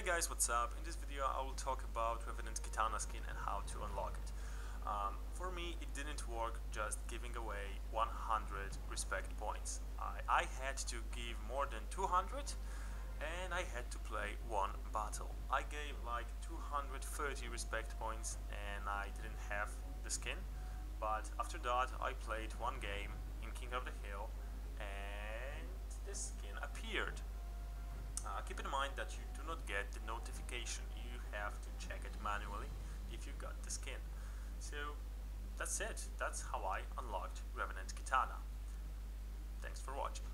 Hey guys, what's up? In this video I will talk about Revenant Kitana skin and how to unlock it. Um, for me it didn't work just giving away 100 respect points. I, I had to give more than 200 and I had to play one battle. I gave like 230 respect points and I didn't have the skin but after that I played one game in King of the Hill and the skin appeared. Mind that you do not get the notification, you have to check it manually if you got the skin. So that's it, that's how I unlocked Revenant Kitana Thanks for watching.